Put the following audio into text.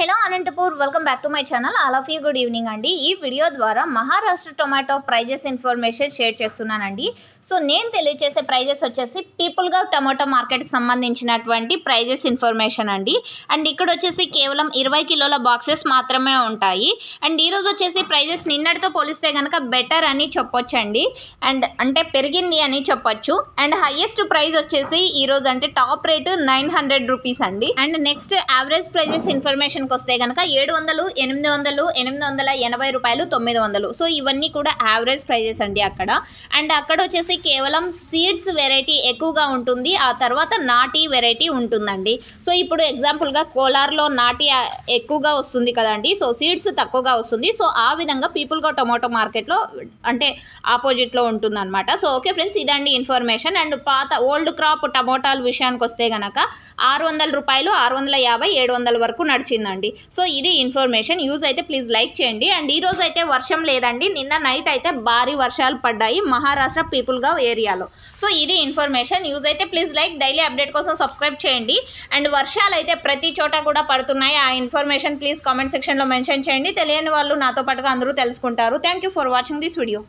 Hello Anantapur welcome back to my channel all of you good evening అండి. ఈ video ద్వారా Maharashtra tomato prices information share చేస్తున్నానండి. So నేను తెలియజేసే prices వచ్చేసి పీపుల్గా టొమాటో మార్కెట్కి సంబంధించినటువంటి ప్రైజెస్ ఇన్ఫర్మేషన్ అండి. అండ్ ఇక్కడ వచ్చేసి కేవలం ఇరవై కిలోల బాక్సెస్ మాత్రమే ఉంటాయి. అండ్ ఈరోజు వచ్చేసి ప్రైజెస్ నిన్నటితో పోలిస్తే కనుక బెటర్ అని చెప్పొచ్చండి. అండ్ అంటే పెరిగింది అని చెప్పొచ్చు. అండ్ హయ్యెస్ట్ ప్రైస్ వచ్చేసి ఈరోజు అంటే top rate nine hundred rupees అండి. And next average prices information విషయానికి వస్తే కనుక ఏడు వందలు ఎనిమిది వందలు ఎనిమిది వందల ఎనభై రూపాయలు తొమ్మిది వందలు సో ఇవన్నీ కూడా యావరేజ్ ప్రైజెస్ అండి అక్కడ. అండ్ అక్కడ వచ్చేసి కేవలం సీడ్స్ వెరైటీ ఎక్కువగా ఉంటుంది. ఆ తర్వాత నాటి వెరైటీ ఉంటుందండి. సో ఇప్పుడు ఎగ్జాంపుల్గా కోలార్లో నాటి ఎక్కువగా వస్తుంది కదండి. సో సీడ్స్ తక్కువగా వస్తుంది. సో ఆ విధంగా పీపుల్గా టొమాటో మార్కెట్లో అంటే ఆపోజిట్లో ఉంటుంది అనమాట సో ఓకే ఫ్రెండ్స్ ఇదండి ఇన్ఫర్మేషన్ అండ్ పాత ఓల్డ్ క్రాప్ టమోటాల విషయానికి వస్తే కనుక ఆరు వందల రూపాయలు ఆరు వందల యాభై ఏడు వందల వరకు నడిచిందండి. అండి సో ఇది ఇన్ఫర్మేషన్. యూజ్ అయితే ప్లీజ్ లైక్ చేయండి. అండ్ ఈ రోజు అయితే వర్షం లేదండి. నిన్న నైట్ అయితే భారీ వర్షాలు పడ్డాయి మహారాష్ట్ర పీపుల్గా ఏరియాలో. సో ఇది ఇన్ఫర్మేషన్. యూజ్ అయితే ప్లీజ్ లైక్. డైలీ అప్డేట్ కోసం సబ్స్క్రైబ్ చేయండి. అండ్ వర్షాలు అయితే ప్రతి చోట కూడా పడుతున్నాయి. ఆ ఇన్ఫర్మేషన్ ప్లీజ్ కామెంట్ సెక్షన్లో మెన్షన్ చేయండి. తెలియని వాళ్ళు నాతో పాటుగా అందరూ తెలుసుకుంటారు. Thank you for watching this video.